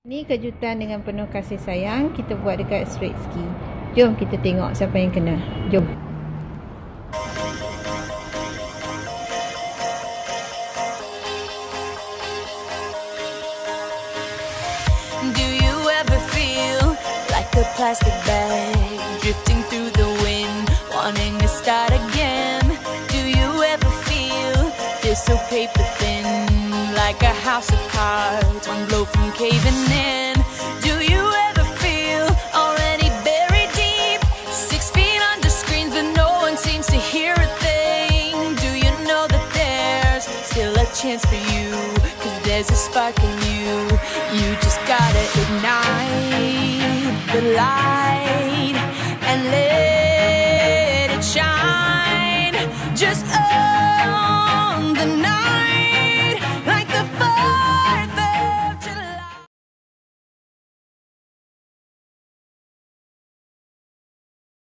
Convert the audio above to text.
Ni kejutan dengan penuh kasih sayang kita buat dekat straight ski. Jom kita tengok siapa yang kena. Jom. Do you ever feel like a plastic bag drifting through the wind, wanting to start again? Do you ever feel feel so paper thin, like a house of cards, one blow from caving in. Do you ever feel already buried deep? Six feet under screens, but no one seems to hear a thing. Do you know that there's still a chance for you? Cause there's a spark in you. You just gotta ignite the light and let it shine. Just